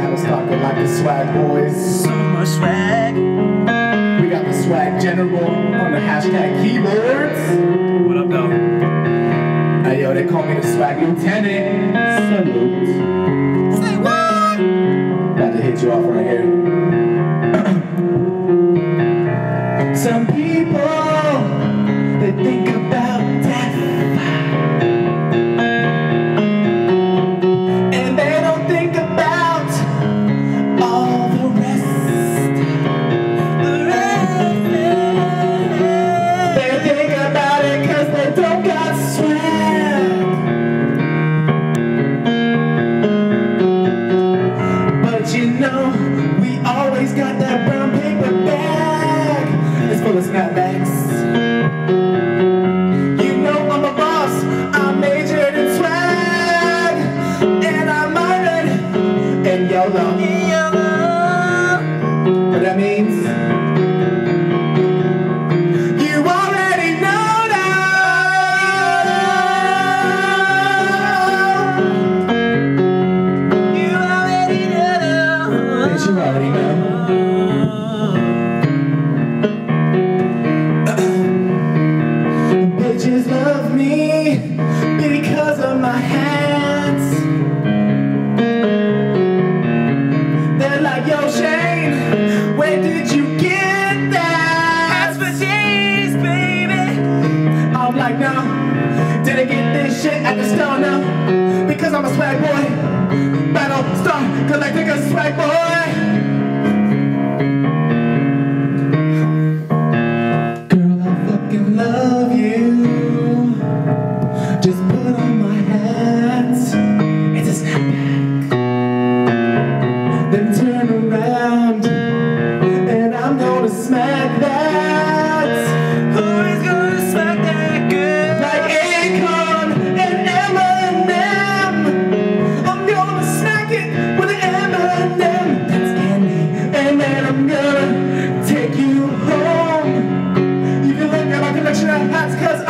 Now talking like the swag boys. So much swag. We got the swag general on the hashtag keyboards. What up, though? Hey, yo, they call me the swag lieutenant. means I'm a swag boy. Battle star, cause I think I'm swag boy. that's cause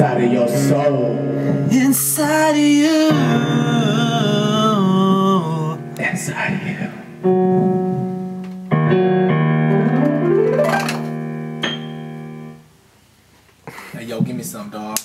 inside of your soul. Inside of you. Inside of you. Hey, yo, give me some, dog.